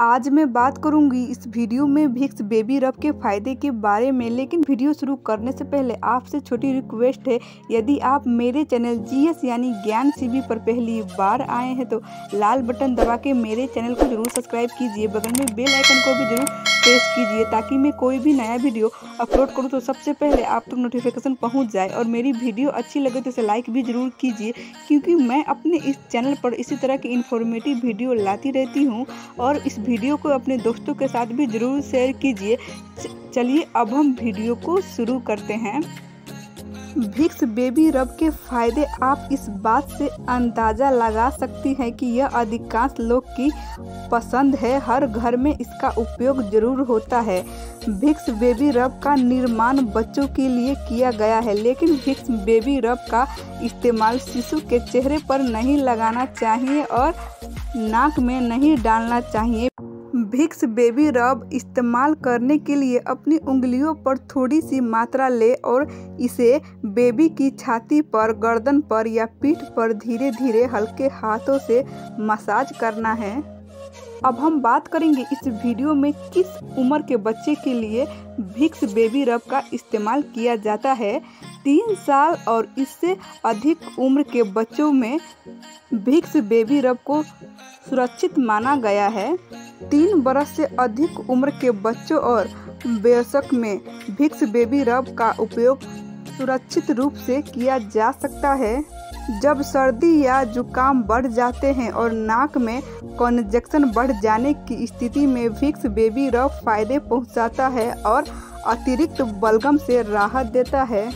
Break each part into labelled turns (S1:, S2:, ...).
S1: आज मैं बात करूँगी इस वीडियो में भिक्स बेबी रब के फ़ायदे के बारे में, लेकिन वीडियो शुरू करने से पहले आपसे छोटी रिक्वेस्ट है, यदि आप मेरे चैनल जीएस यानी ज्ञान सीबी पर पहली बार आए हैं तो लाल बटन दबा के मेरे चैनल को ज़रूर सब्सक्राइब कीजिए। बगल में बेल आइकन को भी ज़रूर प्रेस कीजिए ताकि मैं कोई भी नया वीडियो अपलोड करूँ तो सबसे पहले आप तक नोटिफिकेशन पहुँच जाए और मेरी वीडियो अच्छी लगे तो इसे लाइक भी ज़रूर कीजिए, क्योंकि मैं अपने इस चैनल पर इसी तरह की इन्फॉर्मेटिव वीडियो लाती रहती हूँ और इस वीडियो को अपने दोस्तों के साथ भी ज़रूर शेयर कीजिए। चलिए अब हम वीडियो को शुरू करते हैं। भिक्स बेबी रब के फ़ायदे आप इस बात से अंदाज़ा लगा सकती हैं कि यह अधिकांश लोग की पसंद है। हर घर में इसका उपयोग ज़रूर होता है। भिक्स बेबी रब का निर्माण बच्चों के लिए किया गया है, लेकिन भिक्स बेबी रब का इस्तेमाल शिशु के चेहरे पर नहीं लगाना चाहिए और नाक में नहीं डालना चाहिए। भिक्स बेबी रब इस्तेमाल करने के लिए अपनी उंगलियों पर थोड़ी सी मात्रा ले और इसे बेबी की छाती पर, गर्दन पर या पीठ पर धीरे धीरे हल्के हाथों से मसाज करना है। अब हम बात करेंगे इस वीडियो में किस उम्र के बच्चे के लिए भिक्स बेबी रब का इस्तेमाल किया जाता है। तीन साल और इससे अधिक उम्र के बच्चों में भिक्स बेबी रब को सुरक्षित माना गया है। तीन बरस से अधिक उम्र के बच्चों और वयस्क में भिक्स बेबी रब का उपयोग सुरक्षित रूप से किया जा सकता है। जब सर्दी या जुकाम बढ़ जाते हैं और नाक में कॉन्जेक्शन बढ़ जाने की स्थिति में विक्स बेबी रब फ़ायदे पहुंचाता है और अतिरिक्त बलगम से राहत देता है।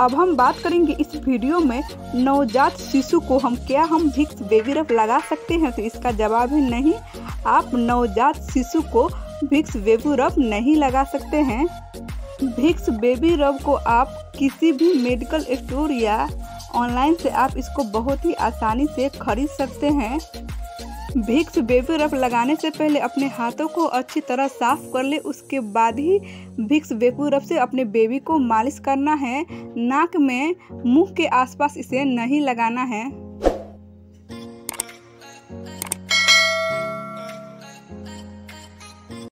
S1: अब हम बात करेंगे इस वीडियो में नवजात शिशु को हम क्या हम भिक्स बेबी रफ लगा सकते हैं? तो इसका जवाब है नहीं। आप नवजात शिशु को भिक्स बेबी रफ नहीं लगा सकते हैं। भिक्स बेबी रब को आप किसी भी मेडिकल स्टोर या ऑनलाइन से आप इसको बहुत ही आसानी से खरीद सकते हैं। भिक्स बेबी रफ लगाने से पहले अपने हाथों को अच्छी तरह साफ़ कर ले। उसके बाद ही भिक्स बेबी रफ से अपने बेबी को मालिश करना है। नाक में मुँह के आसपास इसे नहीं लगाना है।